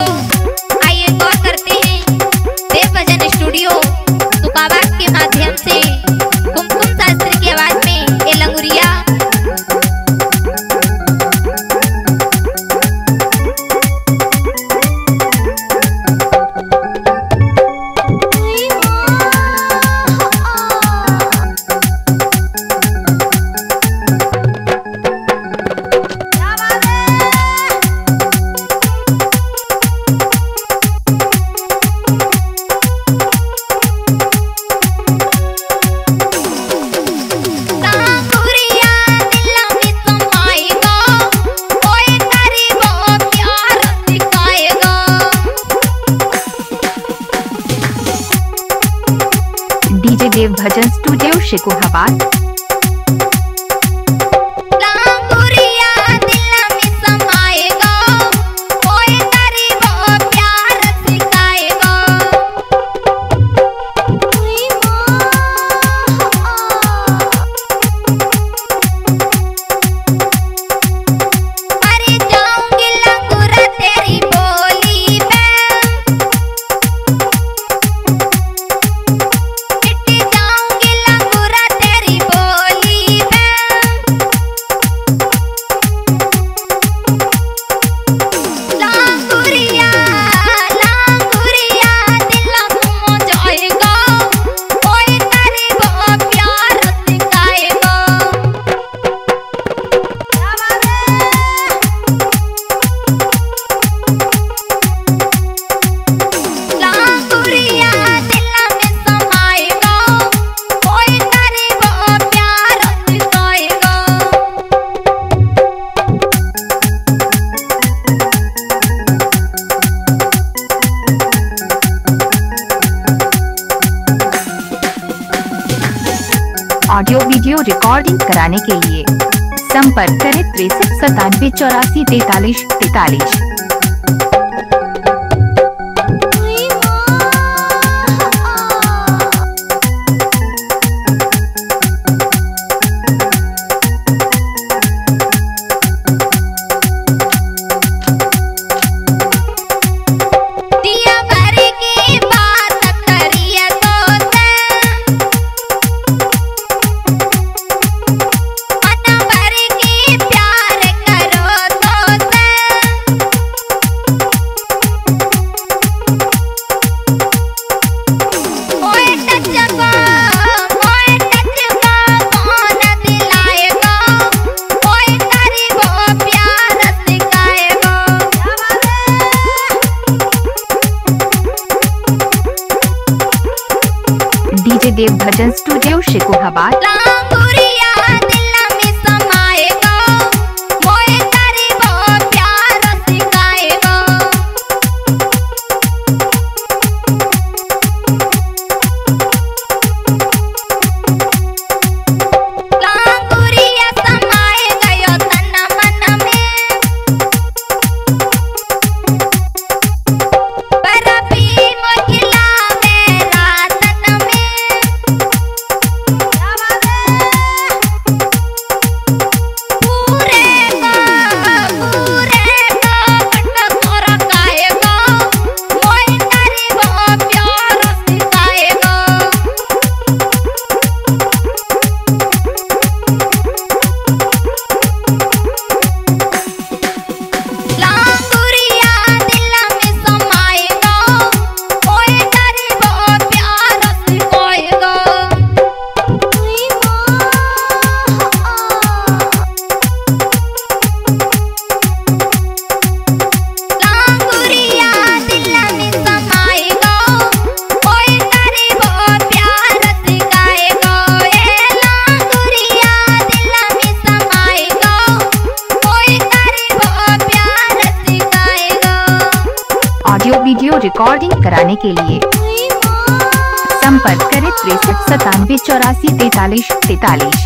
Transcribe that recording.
Oh. Shikohabad audio video recording कराने के लिए संपर्क करें तिरसठ सतानवे चौरासी तैतालीस तैतालीस। Dev Bhajan studio Shikohabad audio video recording कराने के लिए। संपर्क करें तिरसठ सतानवे चौरासी तैतालीस तैतालीस।